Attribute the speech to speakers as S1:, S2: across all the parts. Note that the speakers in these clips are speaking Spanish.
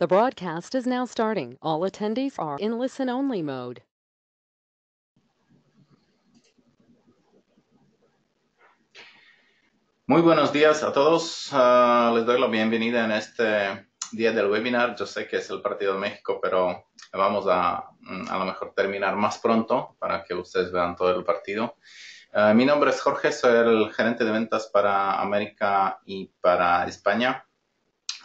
S1: The broadcast is now starting. All attendees are in listen only mode.
S2: Muy buenos días a todos. Ah, les doy la bienvenida en este día del webinar. Yo sé que es el partido de México, pero vamos a mm, a lo mejor terminar más pronto para que ustedes vean todo el partido. Ah, mi nombre es Jorge, soy el gerente de ventas para América y para España.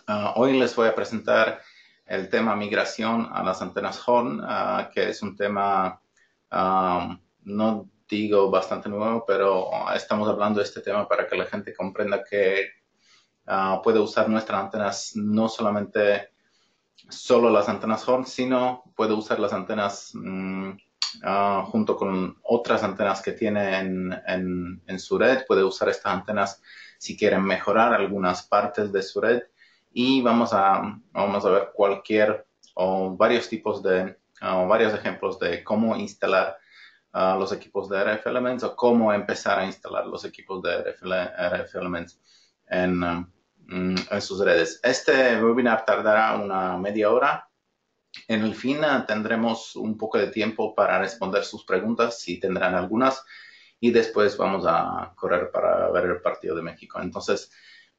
S2: Ah, hoy les voy a presentar el tema migración a las antenas Horn, ah, que es un tema, no digo bastante nuevo, pero estamos hablando de este tema para que la gente comprenda que puede usar nuestras antenas no solamente solo las antenas Horn, sino puede usar las antenas mm, junto con otras antenas que tiene en, en, su red. Puede usar estas antenas si quieren mejorar algunas partes de su red y vamos a, vamos a ver cualquier o varios tipos de, o varios ejemplos de cómo instalar uh, los equipos de RF Elements o cómo empezar a instalar los equipos de RF, Elements en, um, en, sus redes. Este webinar tardará una media hora. En el fin uh, tendremos un poco de tiempo para responder sus preguntas, si tendrán algunas, y después vamos a correr para ver el partido de México. Entonces,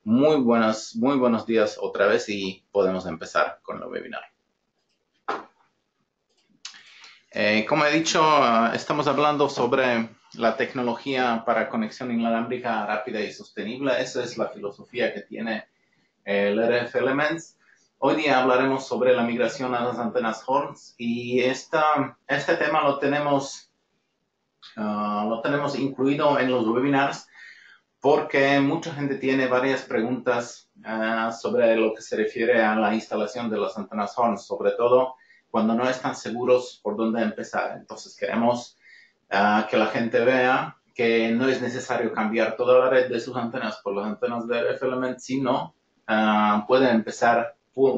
S2: muy buenas, muy buenos días otra vez y podemos empezar con el webinar. Eh, como he dicho, ah, estamos hablando sobre la tecnología para conexión inalámbrica rápida y sostenible. Esa es la filosofía que tiene el RF Elements. Hoy día hablaremos sobre la migración a las antenas Horns y esta, este tema lo tenemos, ah, lo tenemos incluido en los webinars porque mucha gente tiene varias preguntas ah, sobre lo que se refiere a la instalación de las antenas Horn, sobre todo cuando no están seguros por dónde empezar. Entonces queremos ah, que la gente vea que no es necesario cambiar toda la red de sus antenas por las antenas de RF Element, sino uh, pueden empezar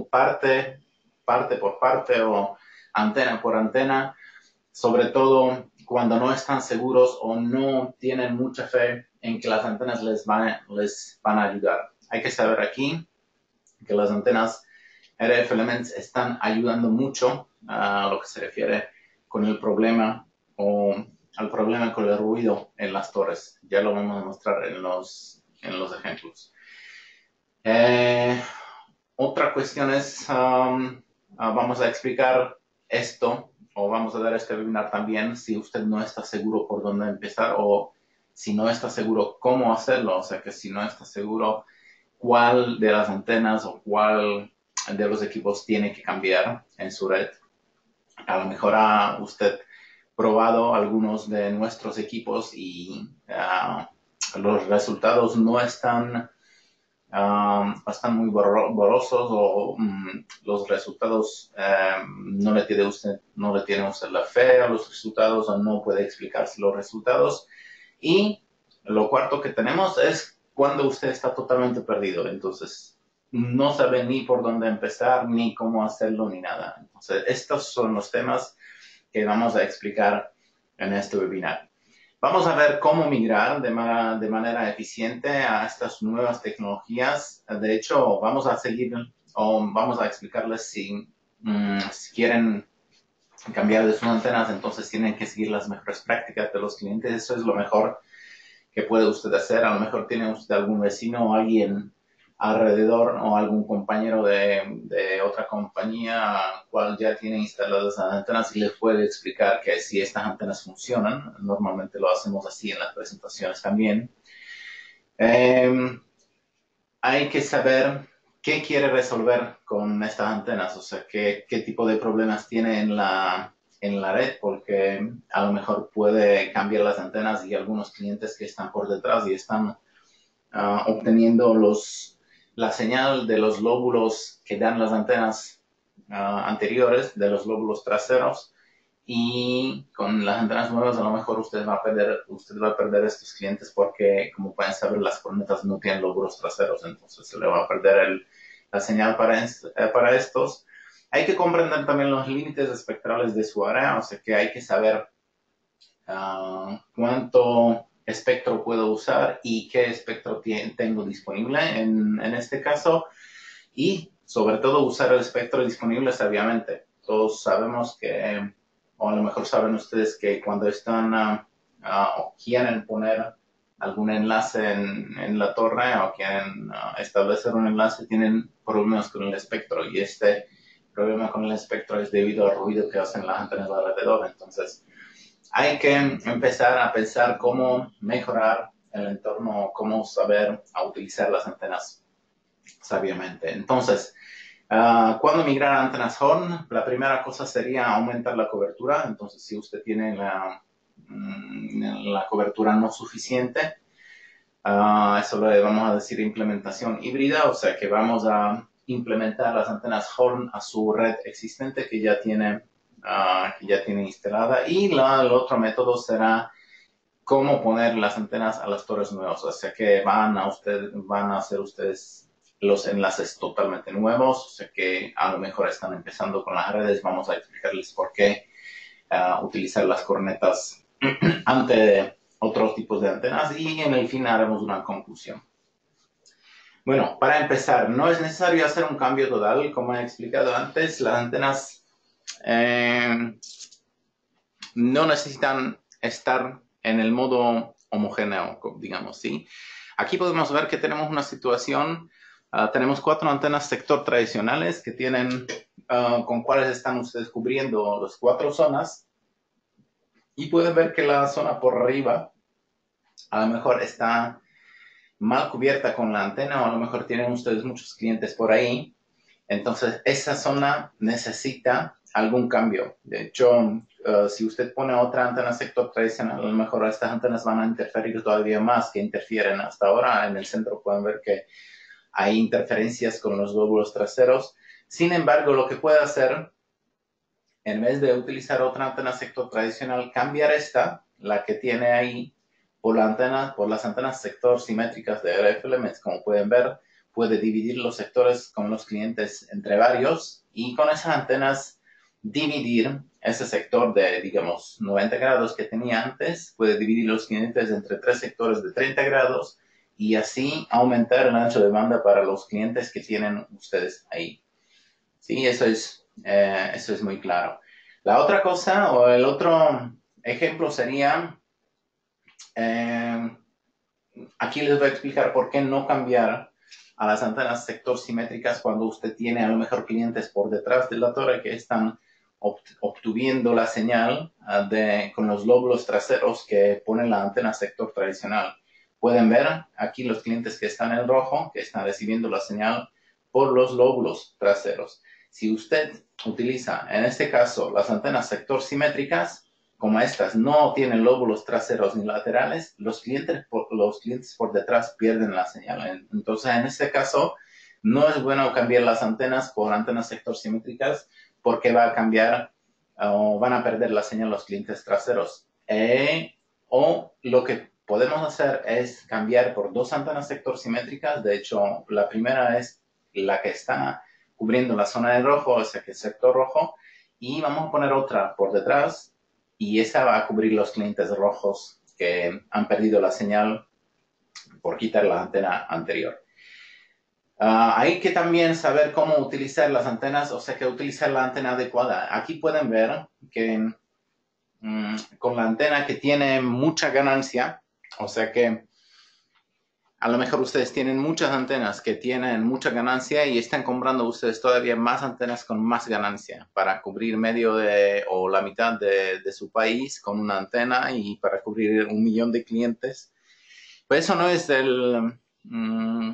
S2: parte, parte por parte o antena por antena, sobre todo cuando no están seguros o no tienen mucha fe en que las antenas les van, les van a ayudar. Hay que saber aquí que las antenas RF Elements están ayudando mucho a lo que se refiere con el problema o al problema con el ruido en las torres. Ya lo vamos a mostrar en los, en los ejemplos. Eh, otra cuestión es, um, ah, vamos a explicar esto o vamos a dar este webinar también si usted no está seguro por dónde empezar o si no está seguro cómo hacerlo, o sea que si no está seguro cuál de las antenas o cuál de los equipos tiene que cambiar en su red. A lo mejor ha usted probado algunos de nuestros equipos y ah, los resultados no están, ah, están muy borrosos o mm, los resultados eh, no, le tiene usted, no le tiene usted la fe a los resultados o no puede explicarse los resultados y lo cuarto que tenemos es cuando usted está totalmente perdido. Entonces, no sabe ni por dónde empezar, ni cómo hacerlo, ni nada. Entonces, estos son los temas que vamos a explicar en este webinar. Vamos a ver cómo migrar de, de manera eficiente a estas nuevas tecnologías. De hecho, vamos a seguir o vamos a explicarles si, mm, si quieren cambiar de sus antenas, entonces tienen que seguir las mejores prácticas de los clientes. Eso es lo mejor que puede usted hacer. A lo mejor tiene usted algún vecino o alguien alrededor o algún compañero de, de otra compañía cual ya tiene instaladas antenas y le puede explicar que si estas antenas funcionan. Normalmente lo hacemos así en las presentaciones también. Em, hay que saber qué quiere resolver con estas antenas, o sea, qué, qué tipo de problemas tiene en la, en la red, porque a lo mejor puede cambiar las antenas y algunos clientes que están por detrás y están ah, obteniendo los, la señal de los lóbulos que dan las antenas ah, anteriores, de los lóbulos traseros, y con las antenas nuevas a lo mejor usted va a perder, usted va a perder estos clientes porque, como pueden saber, las cornetas no tienen lóbulos traseros, entonces se le va a perder el, la señal para, eh, para estos. Hay que comprender también los límites espectrales de su área, o sea que hay que saber ah, cuánto espectro puedo usar y qué espectro tengo disponible en, en este caso. Y sobre todo usar el espectro disponible sabiamente. Todos sabemos que, o a lo mejor saben ustedes que cuando están o quieren poner algún enlace en, la torre o quieren establecer un enlace, tienen problemas con el espectro y este problema con el espectro es debido al ruido que hacen las antenas alrededor. Entonces, hay que empezar a pensar cómo mejorar el entorno, cómo saber a utilizar las antenas sabiamente. Entonces, uh, cuando migrar a antenas Horn, la primera cosa sería aumentar la cobertura. Entonces, si usted tiene la, la cobertura no suficiente, uh, eso le vamos a decir implementación híbrida, o sea que vamos a implementar las antenas Horn a su red existente que ya tiene, uh, que ya tiene instalada. Y la, el otro método será cómo poner las antenas a las torres nuevas. O sea que van a, usted, van a hacer ustedes los enlaces totalmente nuevos. O sea que a lo mejor están empezando con las redes. Vamos a explicarles por qué uh, utilizar las cornetas ante otros tipos de antenas y en el fin haremos una conclusión. Bueno, para empezar, no es necesario hacer un cambio total, como he explicado antes, las antenas eh, no necesitan estar en el modo homogéneo, digamos, ¿sí? Aquí podemos ver que tenemos una situación, uh, tenemos cuatro antenas sector tradicionales que tienen, uh, con cuáles están ustedes cubriendo las cuatro zonas. Y pueden ver que la zona por arriba a lo mejor está mal cubierta con la antena o a lo mejor tienen ustedes muchos clientes por ahí. Entonces, esa zona necesita algún cambio. De hecho, uh, si usted pone otra antena sector tradicional, a lo mejor estas antenas van a interferir todavía más que interfieren hasta ahora. En el centro pueden ver que hay interferencias con los glóbulos traseros. Sin embargo, lo que puede hacer, en vez de utilizar otra antena sector tradicional, cambiar esta, la que tiene ahí, por, las antenas sector simétricas de RF Elements, como pueden ver, puede dividir los sectores con los clientes entre varios y con esas antenas dividir ese sector de, digamos, 90 grados que tenía antes, puede dividir los clientes entre tres sectores de 30 grados y así aumentar el ancho de banda para los clientes que tienen ustedes ahí. Sí, eso es, eh, eso es muy claro. La otra cosa o el otro ejemplo sería eh, aquí les voy a explicar por qué no cambiar a las antenas sector simétricas cuando usted tiene a lo mejor clientes por detrás de la torre que están obtuviendo la señal ah, de, con los lóbulos traseros que pone la antena sector tradicional. Pueden ver aquí los clientes que están en rojo, que están recibiendo la señal por los lóbulos traseros. Si usted utiliza, en este caso, las antenas sector simétricas, como estas no tienen lóbulos traseros ni laterales, los clientes por, los clientes por detrás pierden la señal. Entonces, en este caso, no es bueno cambiar las antenas por antenas sector simétricas porque va a cambiar o van a perder la señal los clientes traseros. Eh, o lo que podemos hacer es cambiar por dos antenas sector simétricas. De hecho, la primera es la que está cubriendo la zona de rojo, o sea que es sector rojo, y vamos a poner otra por detrás y esa va a cubrir los clientes rojos que han perdido la señal por quitar la antena anterior. Ah, hay que también saber cómo utilizar las antenas, o sea, que utilizar la antena adecuada. Aquí pueden ver que mm, con la antena que tiene mucha ganancia, o sea que a lo mejor ustedes tienen muchas antenas que tienen mucha ganancia y están comprando ustedes todavía más antenas con más ganancia para cubrir medio de o la mitad de, su país con una antena y para cubrir un millón de clientes. Pues eso no es el, mm,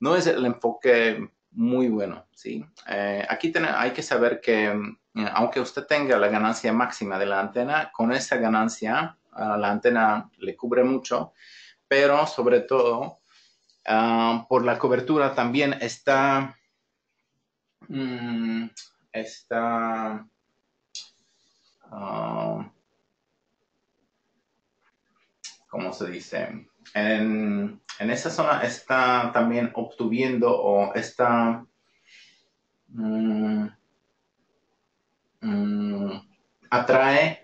S2: no es el enfoque muy bueno, ¿sí? Eh, aquí hay que saber que mm, aunque usted tenga la ganancia máxima de la antena, con esa ganancia la antena le cubre mucho, pero sobre todo Ah, por la cobertura también está, mm, está uh, ¿cómo se dice? En, esa zona está también obtuviendo o está mm, mm, atrae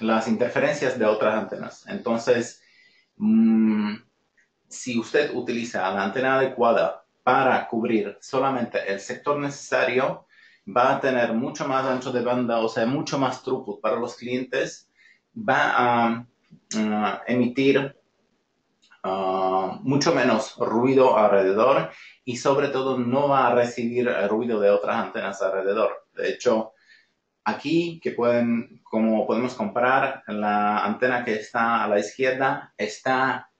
S2: las interferencias de otras antenas. Entonces, si usted utiliza la antena adecuada para cubrir solamente el sector necesario, va a tener mucho más ancho de banda, o sea, mucho más throughput para los clientes, va a, emitir ah, mucho menos ruido alrededor y sobre todo no va a recibir el ruido de otras antenas alrededor. De hecho, aquí que pueden, como podemos comparar, la antena que está a la izquierda está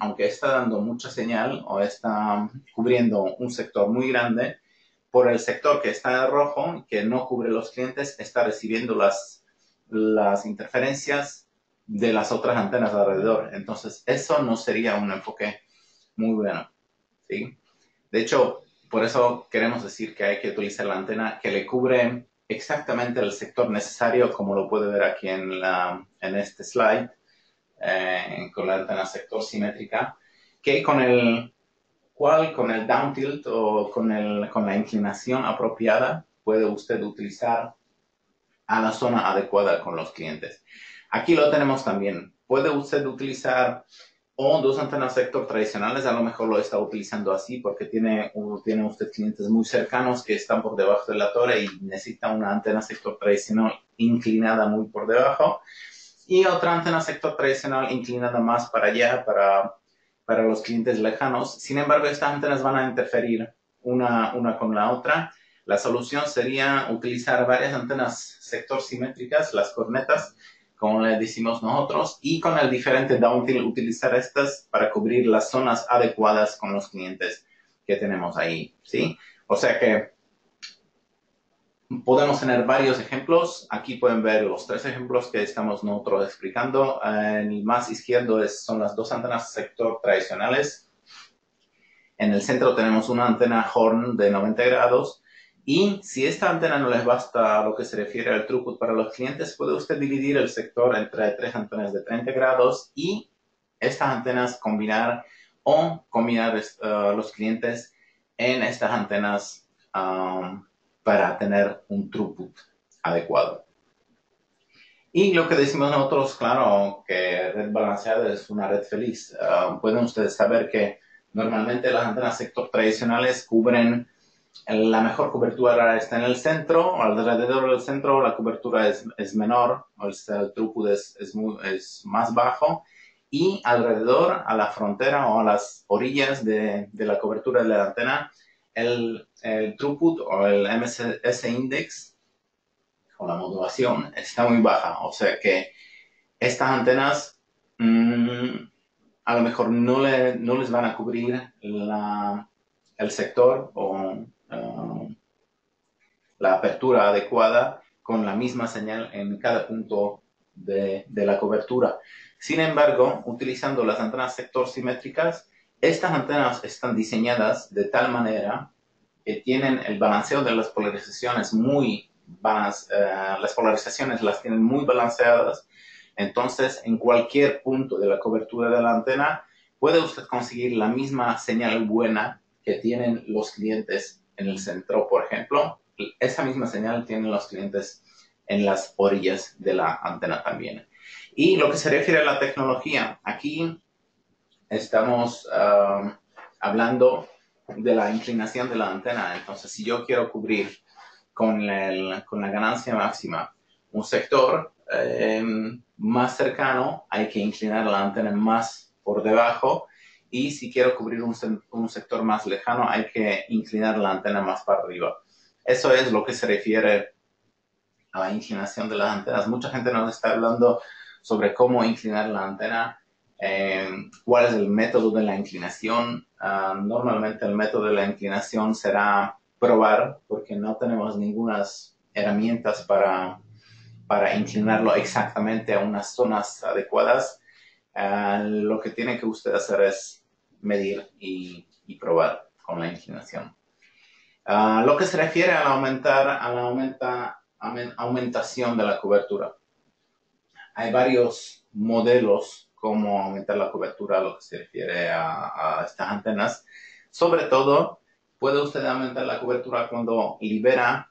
S2: aunque está dando mucha señal o está cubriendo un sector muy grande, por el sector que está en rojo, que no cubre los clientes, está recibiendo las, las interferencias de las otras antenas alrededor. Entonces, eso no sería un enfoque muy bueno. ¿sí? De hecho, por eso queremos decir que hay que utilizar la antena que le cubre exactamente el sector necesario, como lo puede ver aquí en, la, en este slide eh, con la antena sector simétrica, que con el cual con el down tilt o con, el, con la inclinación apropiada puede usted utilizar a la zona adecuada con los clientes. Aquí lo tenemos también. Puede usted utilizar o dos antenas sector tradicionales, a lo mejor lo está utilizando así porque tiene, tiene usted clientes muy cercanos que están por debajo de la torre y necesita una antena sector tradicional inclinada muy por debajo y otra antena sector tradicional inclinada más para allá, para, para los clientes lejanos. Sin embargo, estas antenas van a interferir una, una con la otra. La solución sería utilizar varias antenas sector simétricas, las cornetas, como le decimos nosotros, y con el diferente downfield utilizar estas para cubrir las zonas adecuadas con los clientes que tenemos ahí, ¿sí? O sea que Podemos tener varios ejemplos. Aquí pueden ver los tres ejemplos que estamos nosotros explicando. En el más izquierdo es, son las dos antenas sector tradicionales. En el centro tenemos una antena Horn de 90 grados. Y si esta antena no les basta a lo que se refiere al throughput para los clientes, puede usted dividir el sector entre tres antenas de 30 grados y estas antenas combinar o combinar uh, los clientes en estas antenas um, para tener un throughput adecuado. Y lo que decimos nosotros, claro, que red balanceada es una red feliz. Ah, pueden ustedes saber que normalmente las antenas sector tradicionales cubren la mejor cobertura está en el centro, alrededor del centro la cobertura es, es menor, el, throughput es, es, es, más bajo y alrededor, a la frontera o a las orillas de, de la cobertura de la antena, el, throughput o el MS index o la modulación está muy baja. O sea que estas antenas mm, a lo mejor no, le, no, les van a cubrir la, el sector o uh, la apertura adecuada con la misma señal en cada punto de, de, la cobertura. Sin embargo, utilizando las antenas sector simétricas, estas antenas están diseñadas de tal manera que tienen el balanceo de las polarizaciones muy eh, las polarizaciones las tienen muy balanceadas. Entonces, en cualquier punto de la cobertura de la antena, puede usted conseguir la misma señal buena que tienen los clientes en el centro, por ejemplo. Esa misma señal tienen los clientes en las orillas de la antena también. Y lo que se refiere a la tecnología, aquí estamos ah, hablando de la inclinación de la antena. Entonces, si yo quiero cubrir con, con la ganancia máxima un sector eh, más cercano, hay que inclinar la antena más por debajo. Y si quiero cubrir un, un sector más lejano, hay que inclinar la antena más para arriba. Eso es lo que se refiere a la inclinación de las antenas. Mucha gente nos está hablando sobre cómo inclinar la antena eh, cuál es el método de la inclinación. Ah, normalmente el método de la inclinación será probar, porque no tenemos ninguna herramientas para, para inclinarlo exactamente a unas zonas adecuadas. Ah, lo que tiene que usted hacer es medir y, y probar con la inclinación. Ah, lo que se refiere a aumentar, a la aumenta, aumentación de la cobertura. Hay varios modelos cómo aumentar la cobertura a lo que se refiere a, estas antenas. Sobre todo, puede usted aumentar la cobertura cuando libera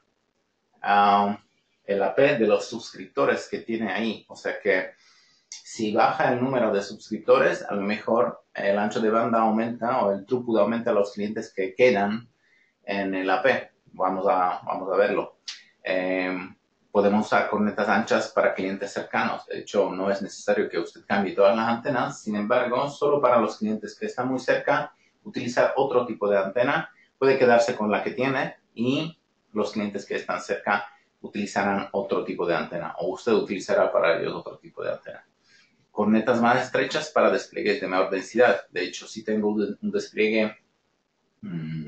S2: um, el AP de los suscriptores que tiene ahí. O sea que Si baja el número de suscriptores, a lo mejor el ancho de banda aumenta o el throughput aumenta a los clientes que quedan en el AP. Vamos a, vamos a verlo. Eh, podemos usar cornetas anchas para clientes cercanos. De hecho, no es necesario que usted cambie todas las antenas. Sin embargo, solo para los clientes que están muy cerca, utilizar otro tipo de antena. Puede quedarse con la que tiene y los clientes que están cerca utilizarán otro tipo de antena o usted utilizará para ellos otro tipo de antena. Cornetas más estrechas para despliegues de mayor densidad. De hecho, si tengo un despliegue mmm,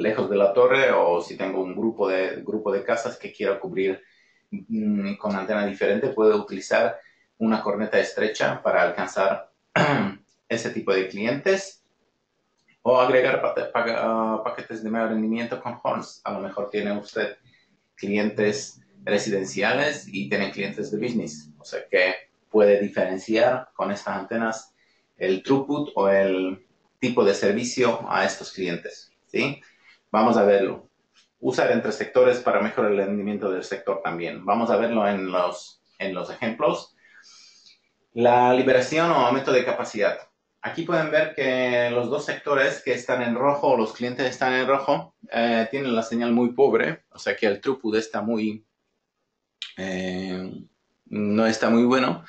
S2: lejos de la torre o si tengo un grupo de, grupo de casas que quiero cubrir mm, con antena diferente, puedo utilizar una corneta estrecha para alcanzar ese tipo de clientes o agregar ah, paquetes de mayor rendimiento con horns. A lo mejor tiene usted clientes residenciales y tiene clientes de business. O sea que puede diferenciar con estas antenas el throughput o el tipo de servicio a estos clientes. ¿sí? Vamos a verlo. Usar entre sectores para mejorar el rendimiento del sector también. Vamos a verlo en los, en los ejemplos. La liberación o aumento de capacidad. Aquí pueden ver que los dos sectores que están en rojo, los clientes están en rojo, eh, tienen la señal muy pobre, o sea que el throughput está muy, eh, no está muy bueno.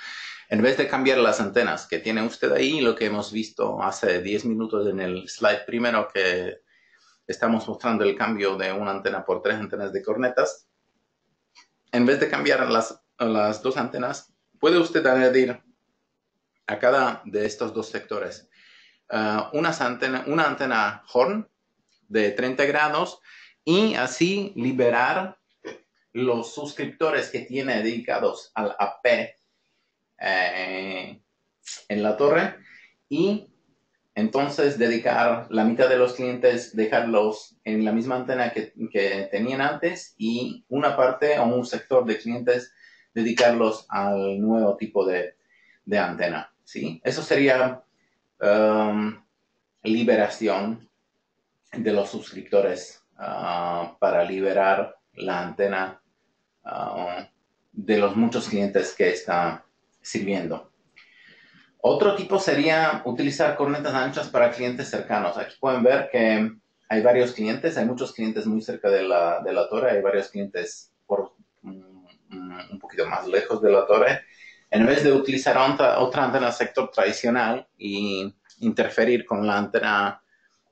S2: En vez de cambiar las antenas que tiene usted ahí, lo que hemos visto hace 10 minutos en el slide primero, que estamos mostrando el cambio de una antena por tres antenas de cornetas. En vez de cambiar las, las dos antenas, puede usted añadir a cada de estos dos sectores uh, antena, una antena horn de 30 grados y así liberar los suscriptores que tiene dedicados al AP eh, en la torre y entonces, dedicar la mitad de los clientes, dejarlos en la misma antena que, tenían antes y una parte o un sector de clientes, dedicarlos al nuevo tipo de, antena. ¿sí? Eso sería um, liberación de los suscriptores uh, para liberar la antena uh, de los muchos clientes que está sirviendo. Otro tipo sería utilizar cornetas anchas para clientes cercanos. Aquí pueden ver que hay varios clientes, hay muchos clientes muy cerca de la, de la torre, hay varios clientes por mm, un poquito más lejos de la torre. En vez de utilizar otra, otra antena sector tradicional y interferir con la antena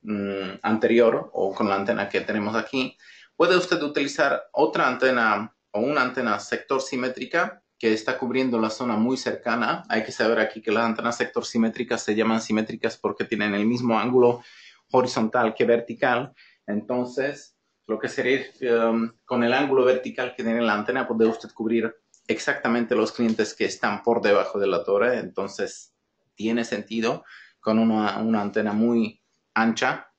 S2: mm, anterior o con la antena que tenemos aquí, puede usted utilizar otra antena o una antena sector simétrica que está cubriendo la zona muy cercana. Hay que saber aquí que las antenas sector simétricas se llaman simétricas porque tienen el mismo ángulo horizontal que vertical. Entonces, lo que sería um, con el ángulo vertical que tiene la antena, puede usted cubrir exactamente los clientes que están por debajo de la torre. Entonces, tiene sentido con una, una antena muy ancha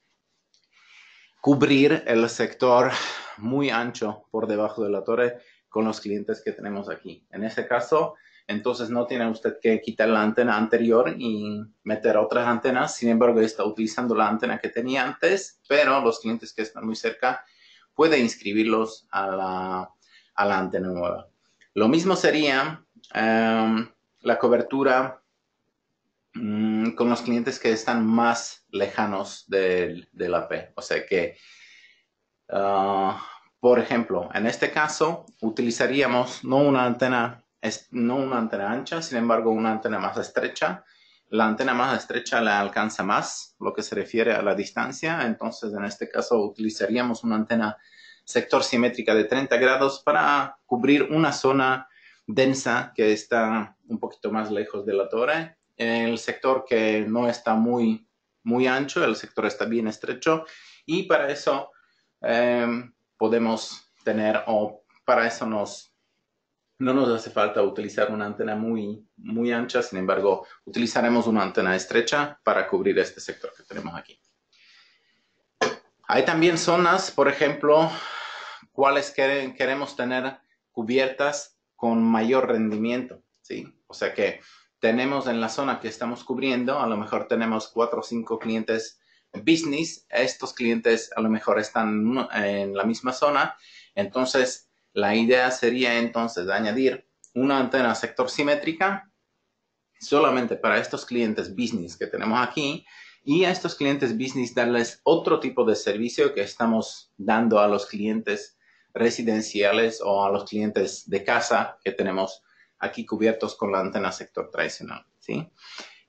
S2: cubrir el sector muy ancho por debajo de la torre con los clientes que tenemos aquí. En este caso, entonces no tiene usted que quitar la antena anterior y meter otras antenas. Sin embargo, está utilizando la antena que tenía antes, pero los clientes que están muy cerca puede inscribirlos a la, a la antena nueva. Lo mismo sería um, la cobertura um, con los clientes que están más lejanos del, del AP. O sea que uh, por ejemplo, en este caso utilizaríamos no una antena, no una antena ancha, sin embargo una antena más estrecha. La antena más estrecha la alcanza más, lo que se refiere a la distancia. Entonces, en este caso utilizaríamos una antena sector simétrica de 30 grados para cubrir una zona densa que está un poquito más lejos de la torre. El sector que no está muy, muy ancho, el sector está bien estrecho y para eso em, podemos tener o para eso nos, no nos hace falta utilizar una antena muy, muy ancha, sin embargo, utilizaremos una antena estrecha para cubrir este sector que tenemos aquí. Hay también zonas, por ejemplo, cuales queremos tener cubiertas con mayor rendimiento, ¿sí? O sea que tenemos en la zona que estamos cubriendo, a lo mejor tenemos cuatro o cinco clientes business, estos clientes a lo mejor están en la misma zona, entonces la idea sería entonces añadir una antena sector simétrica solamente para estos clientes business que tenemos aquí y a estos clientes business darles otro tipo de servicio que estamos dando a los clientes residenciales o a los clientes de casa que tenemos aquí cubiertos con la antena sector tradicional, ¿sí?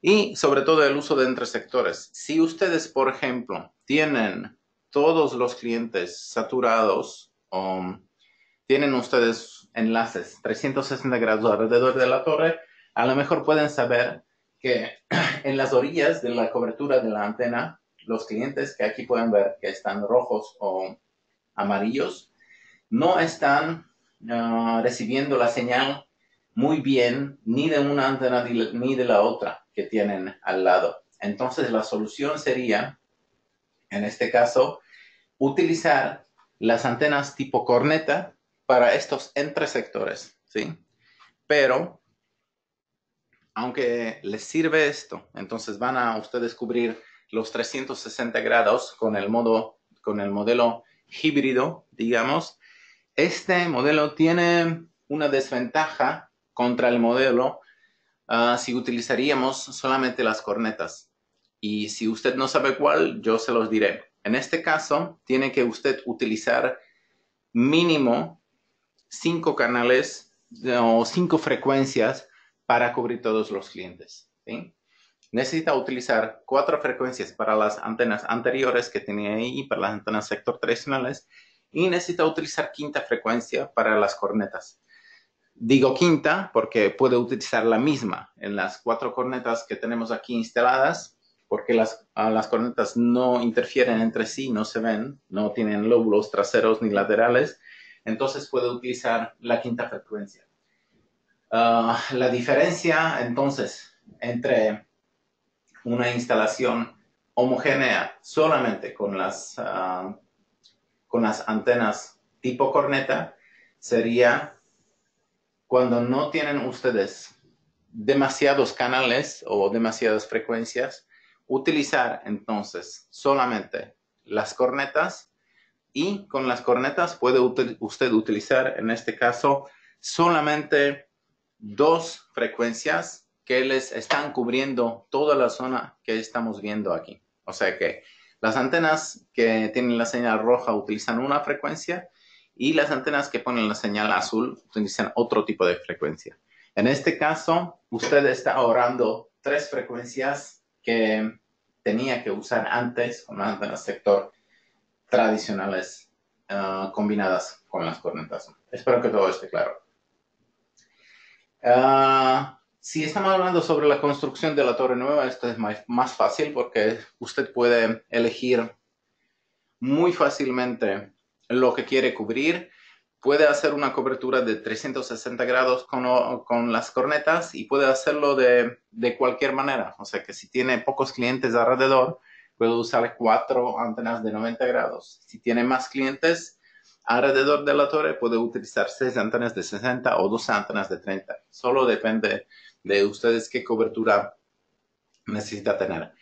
S2: Y sobre todo el uso de entre sectores. Si ustedes, por ejemplo, tienen todos los clientes saturados o tienen ustedes enlaces 360 grados alrededor de la torre, a lo mejor pueden saber que en las orillas de la cobertura de la antena, los clientes que aquí pueden ver que están rojos o amarillos, no están ah, recibiendo la señal muy bien ni de una antena ni de la otra que tienen al lado. Entonces la solución sería, en este caso, utilizar las antenas tipo corneta para estos entre sectores, ¿sí? Pero aunque les sirve esto, entonces van a ustedes cubrir los 360 grados con el modo, con el modelo híbrido, digamos. Este modelo tiene una desventaja contra el modelo uh, si utilizaríamos solamente las cornetas. Y si usted no sabe cuál, yo se los diré. En este caso, tiene que usted utilizar mínimo cinco canales o cinco frecuencias para cubrir todos los clientes. Necesita utilizar cuatro frecuencias para las antenas anteriores que tenía ahí, para las antenas sector tradicionales, y necesita utilizar quinta frecuencia para las cornetas. Digo quinta porque puede utilizar la misma en las cuatro cornetas que tenemos aquí instaladas, porque las, ah, las cornetas no interfieren entre sí, no se ven, no tienen lóbulos traseros ni laterales, entonces puede utilizar la quinta frecuencia. Ah, la diferencia entonces entre una instalación homogénea solamente con las, ah, con las antenas tipo corneta sería cuando no tienen ustedes demasiados canales o demasiadas frecuencias, utilizar entonces solamente las cornetas y con las cornetas puede usted utilizar en este caso solamente dos frecuencias que les están cubriendo toda la zona que estamos viendo aquí. O sea que las antenas que tienen la señal roja utilizan una frecuencia y las antenas que ponen la señal azul utilizan otro tipo de frecuencia. En este caso, usted está ahorrando tres frecuencias que tenía que usar antes con las antenas sector tradicionales ah, combinadas con las cornetas. Espero que todo esté claro. Ah, si estamos hablando sobre la construcción de la torre nueva, esto es más, fácil porque usted puede elegir muy fácilmente lo que quiere cubrir. Puede hacer una cobertura de 360 grados con, las cornetas y puede hacerlo de, de, cualquier manera. O sea que si tiene pocos clientes alrededor, puede usar cuatro antenas de 90 grados. Si tiene más clientes, alrededor de la torre puede utilizar 6 antenas de 60 o 12 antenas de 30. Solo depende de ustedes qué cobertura necesita tener.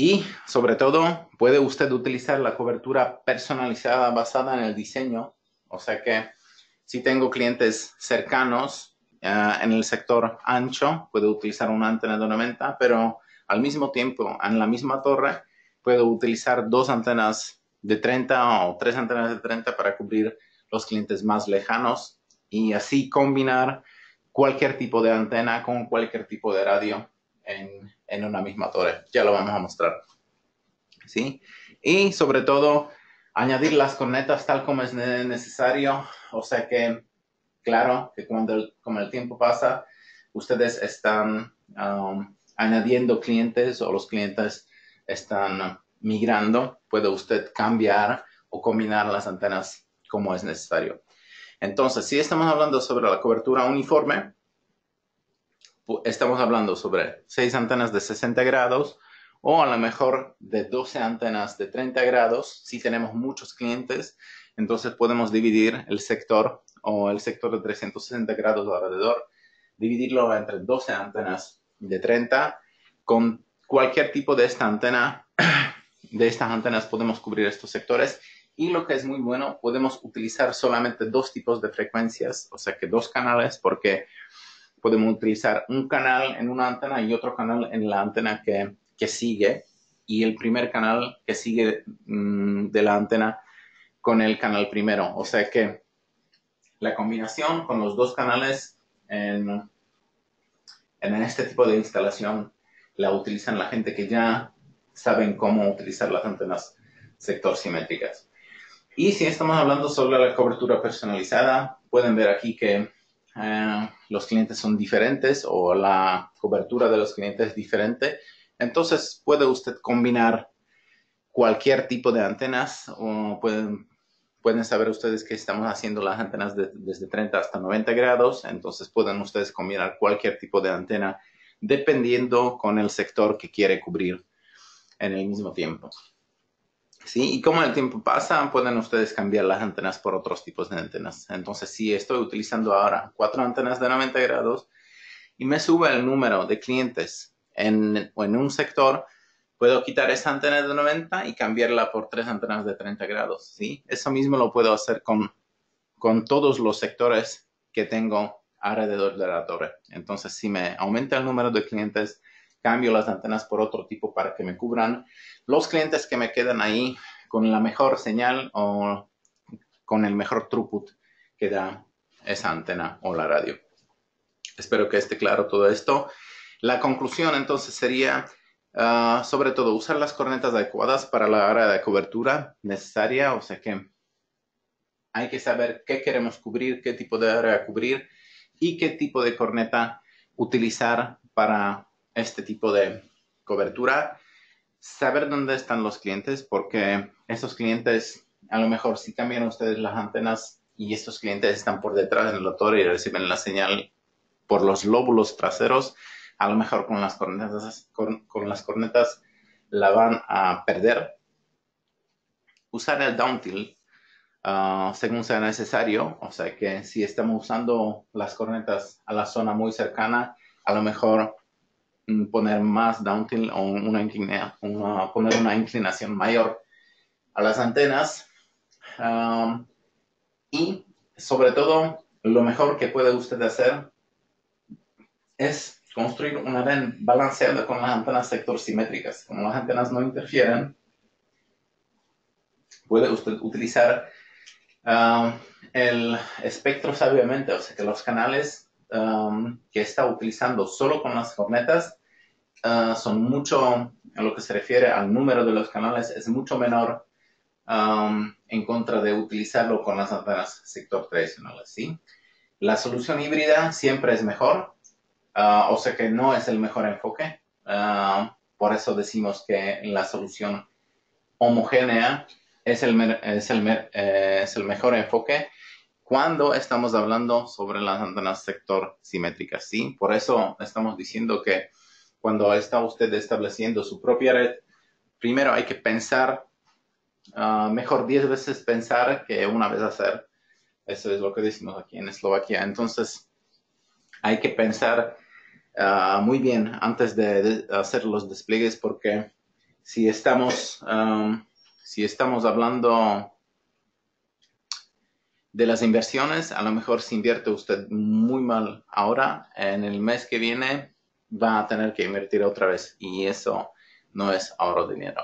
S2: Y sobre todo, puede usted utilizar la cobertura personalizada basada en el diseño. O sea que si tengo clientes cercanos eh, en el sector ancho, puedo utilizar una antena de 90, pero al mismo tiempo, en la misma torre, puedo utilizar dos antenas de 30 o tres antenas de 30 para cubrir los clientes más lejanos y así combinar cualquier tipo de antena con cualquier tipo de radio en, una misma torre. Ya lo vamos a mostrar. ¿Sí? Y sobre todo, añadir las cornetas tal como es necesario. O sea que, claro, que cuando el, como el tiempo pasa, ustedes están um, añadiendo clientes o los clientes están migrando, puede usted cambiar o combinar las antenas como es necesario. Entonces, si estamos hablando sobre la cobertura uniforme, estamos hablando sobre 6 antenas de 60 grados o a lo mejor de 12 antenas de 30 grados. Si tenemos muchos clientes, entonces podemos dividir el sector o el sector de 360 grados alrededor, dividirlo entre 12 antenas de 30 con cualquier tipo de esta antena de estas antenas podemos cubrir estos sectores Y lo que es muy bueno, podemos utilizar solamente dos tipos de frecuencias, o sea que dos canales, porque podemos utilizar un canal en una antena y otro canal en la antena que, sigue, y el primer canal que sigue mm, de la antena con el canal primero. O sea que la combinación con los dos canales en, en este tipo de instalación la utilizan la gente que ya saben cómo utilizar las antenas sector simétricas. Y si estamos hablando sobre la cobertura personalizada, pueden ver aquí que eh, los clientes son diferentes o la cobertura de los clientes es diferente. Entonces puede usted combinar cualquier tipo de antenas o pueden, pueden saber ustedes que estamos haciendo las antenas desde 30 hasta 90 grados. Entonces pueden ustedes combinar cualquier tipo de antena dependiendo con el sector que quiere cubrir en el mismo tiempo. ¿Sí? Y como el tiempo pasa, pueden ustedes cambiar las antenas por otros tipos de antenas. Entonces, si estoy utilizando ahora cuatro antenas de 90 grados y me sube el número de clientes en, en un sector, puedo quitar esa antena de 90 y cambiarla por tres antenas de 30 grados, ¿sí? Eso mismo lo puedo hacer con, con todos los sectores que tengo alrededor de la torre. Entonces, si me aumenta el número de clientes, cambio las antenas por otro tipo para que me cubran los clientes que me quedan ahí con la mejor señal o con el mejor throughput que da esa antena o la radio. Espero que esté claro todo esto. La conclusión entonces sería, ah, sobre todo, usar las cornetas adecuadas para la área de cobertura necesaria, o sea que hay que saber qué queremos cubrir, qué tipo de área cubrir y qué tipo de corneta utilizar para este tipo de cobertura, saber dónde están los clientes, porque esos clientes, a lo mejor si cambian ustedes las antenas y estos clientes están por detrás del motor y reciben la señal por los lóbulos traseros, a lo mejor con las cornetas, con, las cornetas la van a perder. Usar el down tilt ah, según sea necesario, o sea que si estamos usando las cornetas a la zona muy cercana, a lo mejor poner más downtilt o una, una, poner una inclinación mayor a las antenas. Um, y sobre todo, lo mejor que puede usted hacer es construir una red balanceada con las antenas sector simétricas. Como las antenas no interfieren, puede usted utilizar um, el espectro sabiamente, o sea que los canales um, que está utilizando solo con las cornetas Ah, son mucho, en lo que se refiere al número de los canales, es mucho menor en contra de utilizarlo con las antenas sector tradicionales, ¿sí? La solución híbrida siempre es mejor, ah, o sea que no es el mejor enfoque. Ah, por eso decimos que la solución homogénea es el, es el, eh, es el mejor enfoque cuando estamos hablando sobre las antenas sector simétricas, ¿sí? Por eso estamos diciendo que cuando está usted estableciendo su propia red, primero hay que pensar, ah, mejor 10 veces pensar que una vez hacer. Eso es lo que decimos aquí en Eslovaquia. Entonces, hay que pensar ah, muy bien antes de, hacer los despliegues porque si estamos, si estamos hablando de las inversiones, a lo mejor si invierte usted muy mal ahora, en el mes que viene va a tener que invertir otra vez y eso no es ahorro dinero.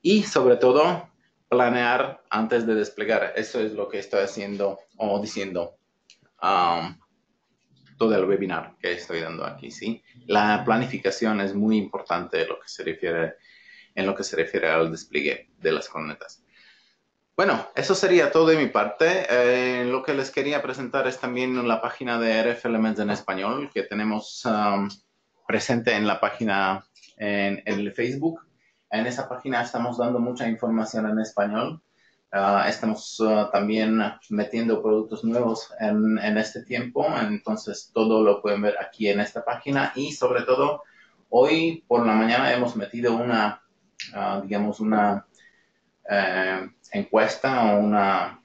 S2: Y sobre todo, planear antes de desplegar. Eso es lo que estoy haciendo o diciendo um, todo el webinar que estoy dando aquí, ¿sí? La planificación es muy importante en lo que se refiere, en lo que se refiere al despliegue de las cornetas. Bueno, eso sería todo de mi parte. Eh, lo que les quería presentar es también la página de RF Elements en español, que tenemos um, presente en la página en, el Facebook. En esa página estamos dando mucha información en español. Ah, estamos ah, también metiendo productos nuevos en, este tiempo, entonces todo lo pueden ver aquí en esta página y sobre todo hoy por la mañana hemos metido una, ah, digamos, una eh, encuesta o una,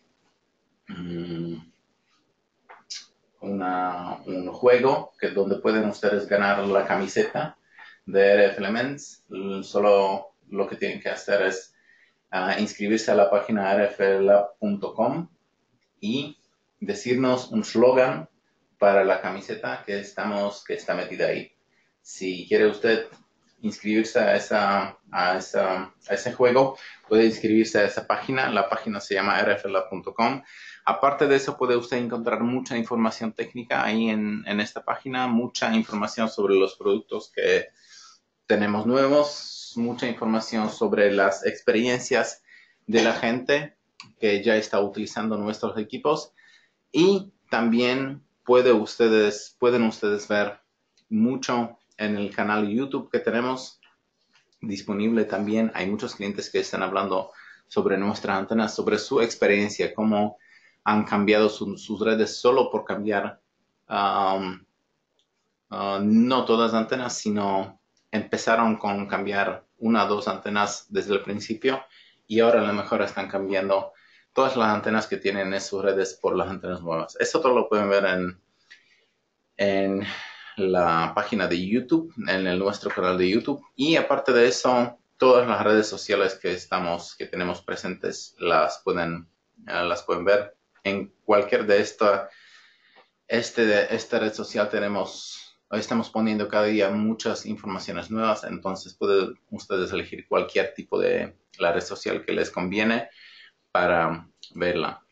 S2: un juego que, donde pueden ustedes ganar la camiseta de RF Elements. Solo lo que tienen que hacer es inscribirse a la página rflab.com y decirnos un slogan para la camiseta que estamos, que está metida ahí. Si quiere usted inscribirse a, esa, a, esa, a ese juego, puede inscribirse a esa página. La página se llama rflab.com. Aparte de eso, puede usted encontrar mucha información técnica ahí en, en esta página, mucha información sobre los productos que tenemos nuevos, mucha información sobre las experiencias de la gente que ya está utilizando nuestros equipos y también puede ustedes, pueden ustedes ver mucho en el canal YouTube que tenemos disponible también. Hay muchos clientes que están hablando sobre nuestras antenas, sobre su experiencia, cómo han cambiado sus redes solo por cambiar um, uh, no todas las antenas, sino empezaron con cambiar una o dos antenas desde el principio y ahora a lo mejor están cambiando todas las antenas que tienen en sus redes por las antenas nuevas. Eso todo lo pueden ver en, en la página de YouTube, en nuestro canal de YouTube. Y aparte de eso, todas las redes sociales que estamos, que tenemos presentes, las pueden, eh, las pueden ver. En cualquier de esta, este, esta red social tenemos, estamos poniendo cada día muchas informaciones nuevas, entonces pueden ustedes elegir cualquier tipo de la red social que les conviene para verla.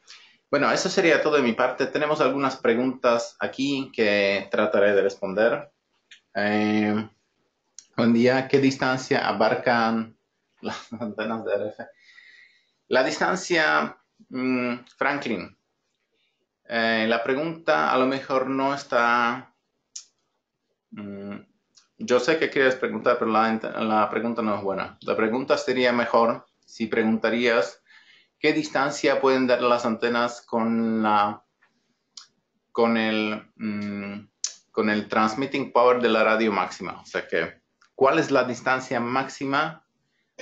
S2: Bueno, eso sería todo de mi parte. Tenemos algunas preguntas aquí que trataré de responder. Eh, buen día. ¿Qué distancia abarcan las antenas de RF? La distancia, mm, Franklin. Eh, la pregunta a lo mejor no está... Mm, yo sé que quieres preguntar, pero la pregunta no es buena. La pregunta sería mejor si preguntarías qué distancia pueden dar las antenas con la con el mm, con el transmitting power de la radio máxima. O sea que, ¿cuál es la distancia máxima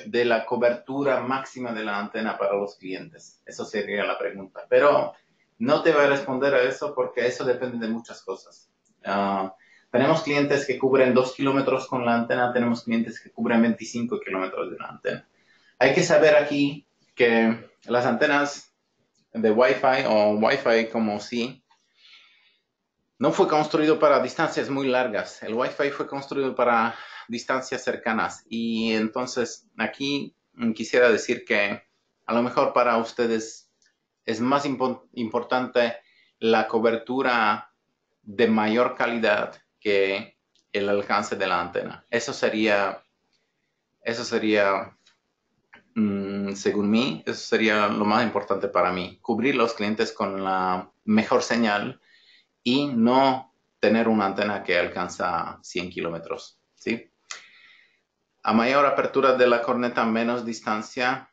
S2: de la cobertura máxima de la antena para los clientes? Eso sería la pregunta. Pero no te voy a responder a eso porque eso depende de muchas cosas. Ah, tenemos clientes que cubren 2 kilómetros con la antena, tenemos clientes que cubren 25 kilómetros de la antena. Hay que saber aquí que las antenas de Wi-Fi o Wi-Fi como si no fue construido para distancias muy largas. El Wi-Fi fue construido para distancias cercanas. Y entonces aquí quisiera decir que a lo mejor para ustedes es más importante la cobertura de mayor calidad que el alcance de la antena. Eso sería, eso sería Mm, según mí, eso sería lo más importante para mí, cubrir los clientes con la mejor señal y no tener una antena que alcanza 100 kilómetros, ¿sí? A mayor apertura de la corneta, menos distancia,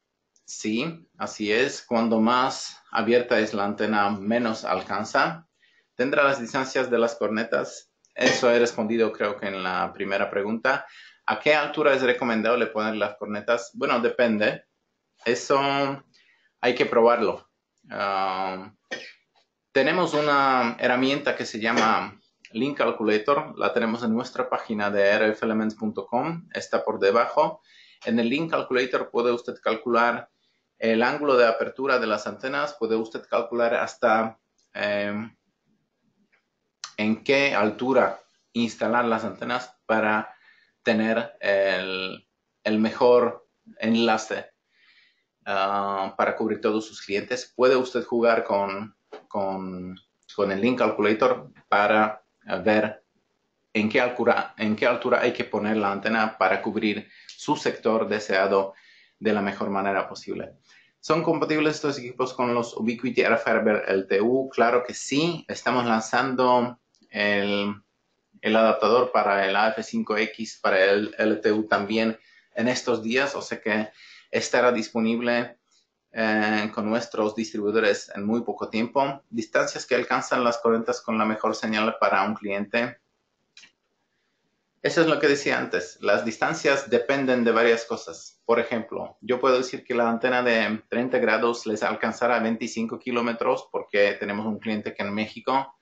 S2: sí, así es. Cuando más abierta es la antena, menos alcanza. Tendrá las distancias de las cornetas. Eso he respondido creo que en la primera pregunta. ¿A qué altura es recomendable poner las cornetas? Bueno, depende. Eso hay que probarlo. Ah, tenemos una herramienta que se llama Link Calculator. La tenemos en nuestra página de rfelements.com. Está por debajo. En el Link Calculator puede usted calcular el ángulo de apertura de las antenas. Puede usted calcular hasta em, en qué altura instalar las antenas para tener el, mejor enlace ah, para cubrir todos sus clientes. Puede usted jugar con, con, el Link Calculator para ver en qué, altura, en qué altura hay que poner la antena para cubrir su sector deseado de la mejor manera posible. ¿Son compatibles estos equipos con los Ubiquiti Airfiber LTU? Claro que sí. Estamos lanzando el el adaptador para el AF5X, para el LTU también en estos días, o sea que estará disponible eh, con nuestros distribuidores en muy poco tiempo. Distancias que alcanzan las corrientes con la mejor señal para un cliente. Eso es lo que decía antes. Las distancias dependen de varias cosas. Por ejemplo, yo puedo decir que la antena de 30 grados les alcanzará 25 kilómetros porque tenemos un cliente que en México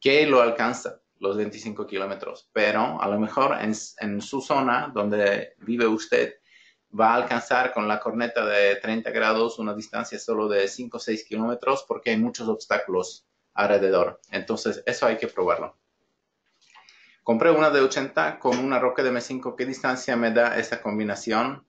S2: que lo alcanza los 25 kilómetros, pero a lo mejor en, su zona donde vive usted va a alcanzar con la corneta de 30 grados una distancia solo de 5 o 6 kilómetros porque hay muchos obstáculos alrededor. Entonces, eso hay que probarlo. Compré una de 80 con una roca de M5. ¿Qué distancia me da esta combinación?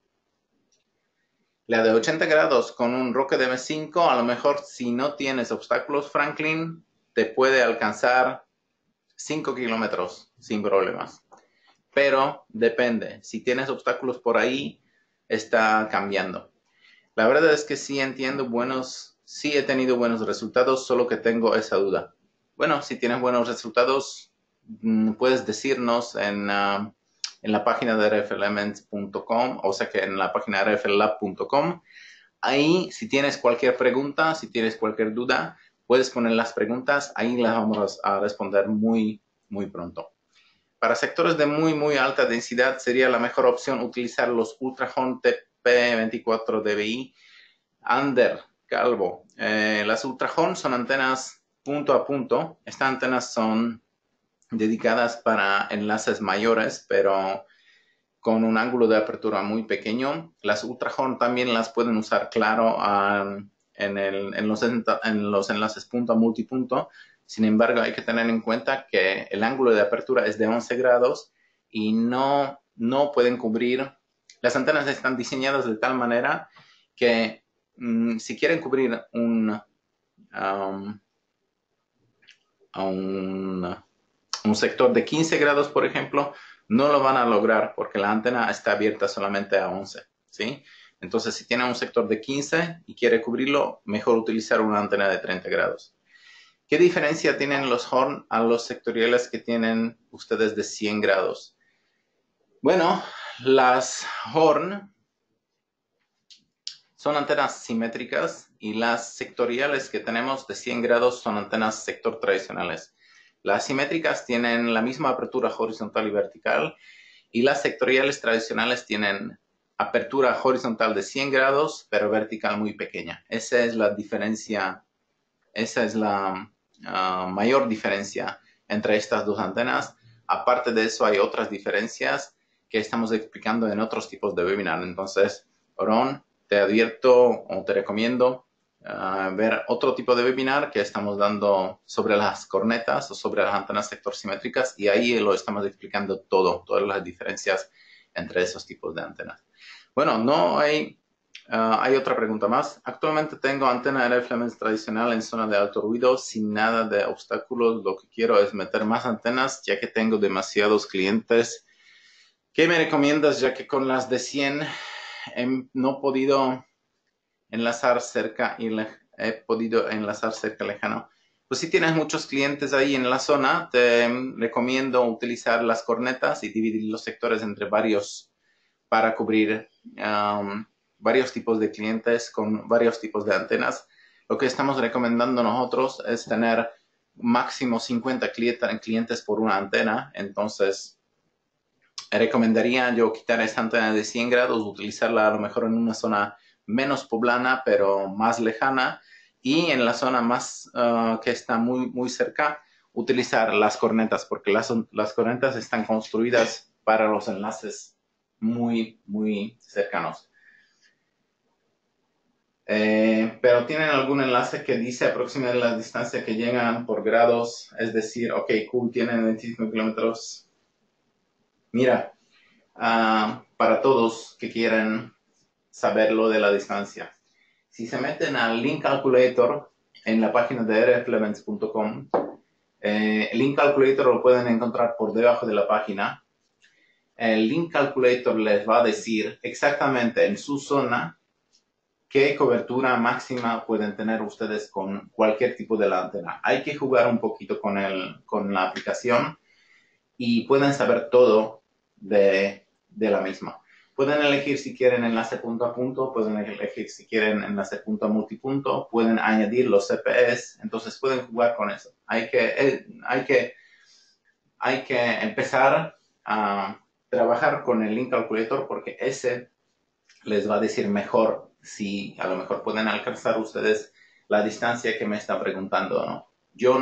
S2: La de 80 grados con un roque de M5, a lo mejor si no tienes obstáculos, Franklin, te puede alcanzar 5 kilómetros sin problemas. Pero depende. Si tienes obstáculos por ahí, está cambiando. La verdad es que sí entiendo buenos, sí he tenido buenos resultados, solo que tengo esa duda. Bueno, si tienes buenos resultados, puedes decirnos en, ah, en la página de rfelements.com, o sea que en la página rflab.com. Ahí, si tienes cualquier pregunta, si tienes cualquier duda, puedes poner las preguntas, ahí las vamos a responder muy, muy pronto. Para sectores de muy, muy alta densidad sería la mejor opción utilizar los Ultrahorn TP24 DBI Under Calvo. Eh, las Ultrahorn son antenas punto a punto. Estas antenas son dedicadas para enlaces mayores, pero con un ángulo de apertura muy pequeño. Las Ultrahorn también las pueden usar, claro, en, los, en, los, enlaces punto a multipunto, sin embargo, hay que tener en cuenta que el ángulo de apertura es de 11 grados y no, no pueden cubrir, las antenas están diseñadas de tal manera que mm, si quieren cubrir un, um, un, un sector de 15 grados, por ejemplo, no lo van a lograr porque la antena está abierta solamente a 11, ¿sí? Entonces, si tiene un sector de 15 y quiere cubrirlo, mejor utilizar una antena de 30 grados. ¿Qué diferencia tienen los Horn a los sectoriales que tienen ustedes de 100 grados? Bueno, las Horn son antenas simétricas y las sectoriales que tenemos de 100 grados son antenas sector tradicionales. Las simétricas tienen la misma apertura horizontal y vertical y las sectoriales tradicionales tienen apertura horizontal de 100 grados pero vertical muy pequeña. Esa es la diferencia, esa es la, Ah, mayor diferencia entre estas dos antenas. Aparte de eso, hay otras diferencias que estamos explicando en otros tipos de webinar. Entonces, Ron, te advierto o te recomiendo ver otro tipo de webinar que estamos dando sobre las cornetas o sobre las antenas sector simétricas y ahí lo estamos explicando todo, todas las diferencias entre esos tipos de antenas. Bueno, no hay Ah, hay otra pregunta más. Actualmente tengo antena RF tradicional en zona de alto ruido sin nada de obstáculos. Lo que quiero es meter más antenas ya que tengo demasiados clientes. ¿Qué me recomiendas ya que con las de 100 he no podido enlazar cerca y he podido enlazar cerca lejano? Pues si tienes muchos clientes ahí en la zona, te recomiendo utilizar las cornetas y dividir los sectores entre varios para cubrir um, varios tipos de clientes con varios tipos de antenas. Lo que estamos recomendando nosotros es tener máximo 50 clientes por una antena. Entonces, recomendaría yo quitar esta antena de 100 grados, utilizarla a lo mejor en una zona menos poblana, pero más lejana. Y en la zona más uh, que está muy, muy cerca, utilizar las cornetas, porque las, las cornetas están construidas para los enlaces muy, muy cercanos. Eh, pero tienen algún enlace que dice aproximadamente la distancia que llegan por grados, es decir, ok, cool, tienen 25 kilómetros. Mira, ah, para todos que quieren saberlo de la distancia, si se meten al link calculator en la página de rflements.com, eh, el link calculator lo pueden encontrar por debajo de la página. El link calculator les va a decir exactamente en su zona qué cobertura máxima pueden tener ustedes con cualquier tipo de la antena. Hay que jugar un poquito con, el, con la aplicación y pueden saber todo de, de la misma. Pueden elegir si quieren enlace punto a punto, pueden elegir si quieren enlace punto a multipunto, pueden añadir los CPS, entonces pueden jugar con eso. Hay que, eh, hay que, hay que empezar a trabajar con el link calculator porque ese les va a decir mejor si a lo mejor pueden alcanzar ustedes la distancia que me están preguntando, ¿no? Yo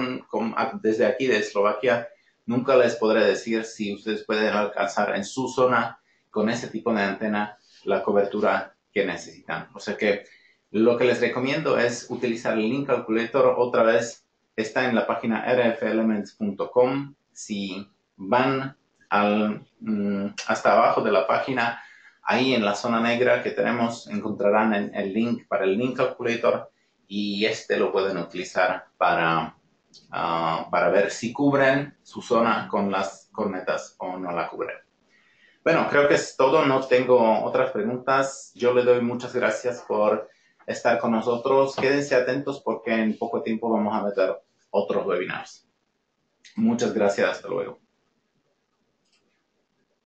S2: desde aquí de Eslovaquia nunca les podré decir si ustedes pueden alcanzar en su zona con ese tipo de antena la cobertura que necesitan. O sea que lo que les recomiendo es utilizar el link calculator otra vez. Está en la página rfelements.com. Si van al, mm, hasta abajo de la página, ahí en la zona negra que tenemos, encontrarán el link para el link calculator y este lo pueden utilizar para, ah, para ver si cubren su zona con las cornetas o no la cubren. Bueno, creo que es todo. No tengo otras preguntas. Yo le doy muchas gracias por estar con nosotros. Quédense atentos porque en poco tiempo vamos a meter otros webinars. Muchas gracias. Hasta luego.